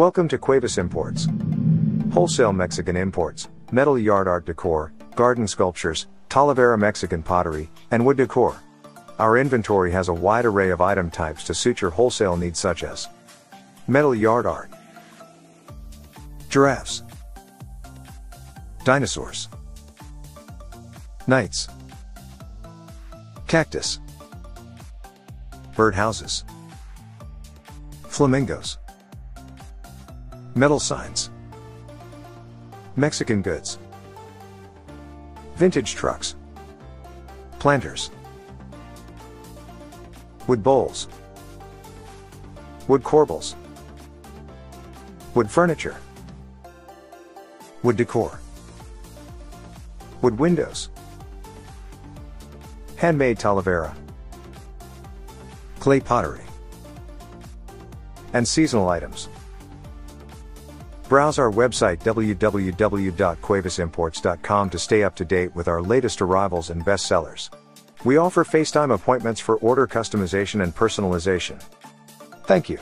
Welcome to Cuevas Imports. Wholesale Mexican imports, metal yard art decor, garden sculptures, Talavera Mexican pottery, and wood decor. Our inventory has a wide array of item types to suit your wholesale needs such as metal yard art, giraffes, dinosaurs, knights, cactus, birdhouses, flamingos, metal signs, Mexican goods, vintage trucks, planters, wood bowls, wood corbels, wood furniture, wood decor, wood windows, handmade talavera, clay pottery, and seasonal items. Browse our website www.cuevasimports.com to stay up to date with our latest arrivals and bestsellers. We offer FaceTime appointments for order customization and personalization. Thank you.